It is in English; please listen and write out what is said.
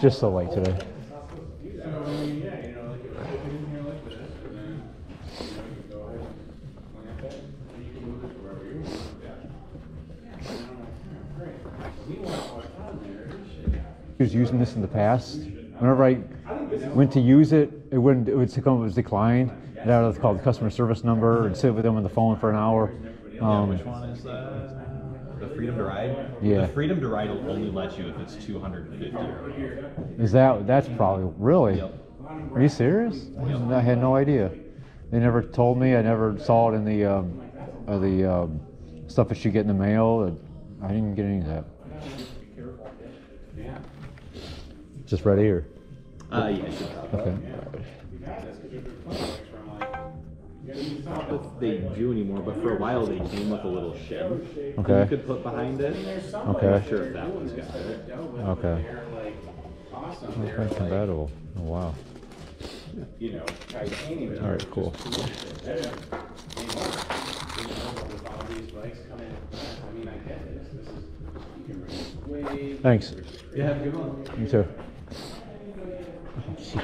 just so late today. I I and and and. And I'm like, "Oh, great. Meanwhile, what's on there is shit happening. He was using this in the past. Whenever I went to use it, it wouldn't. It would come. Was declined. That was called the customer service number and sit with them on the phone for an hour. Um, Which one is that? The freedom to ride? Yeah. The freedom to ride will only let you if it's 250 or over. is that? That's probably really. Yep. Are you serious? I, I had no idea. They never told me. I never saw it in the um, uh, the um, stuff that you get in the mail. I didn't get any of that. Just right here. Uh, yeah. you should probably. Okay. If they do anymore, but for a while they came with a little shed that Okay. you could put behind it. Okay. I'm Okay. not sure if that one's got it. Okay. They're like, awesome, they're like, Compatible. Oh wow. you know, titanium. All right. Cool. Yeah. You know, with all these bikes coming, I mean, I get this, this is, you can ride. Thanks. Yeah, have a good one. You too. Oh, jeez.